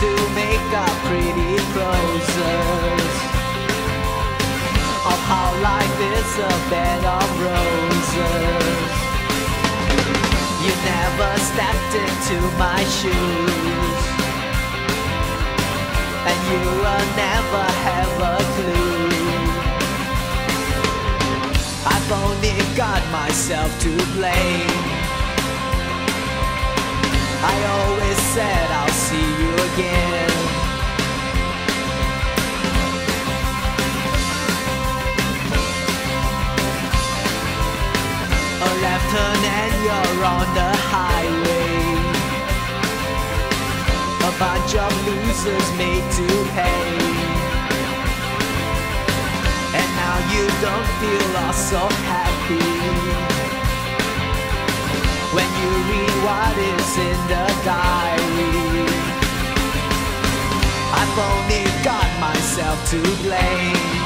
to make up pretty closes Of how life is a bed of roses. You never stepped into my shoes. And you will never have a clue. I've only got myself to blame. I always said I'll A left turn and you're on the highway. A bunch of losers made to pay. And now you don't feel all so happy. When you read what is in the diary. I've only got myself to blame.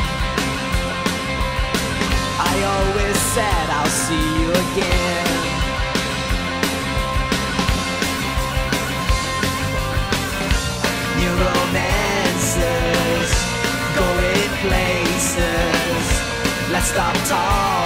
New romances, going places. Let's stop talking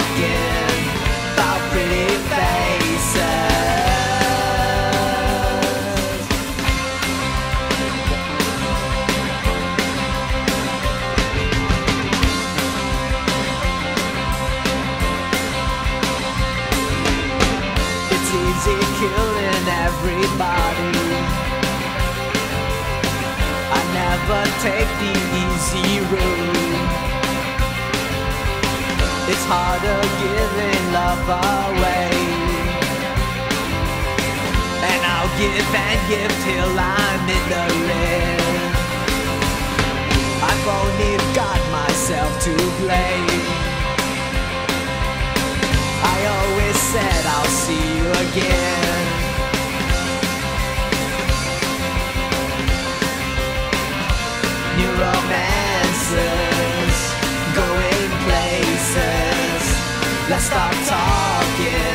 easy killing everybody. I never take the easy route. It's harder giving love away. And I'll give and give till I'm in the red. I've only got again. New romances, going places. Let's stop talking.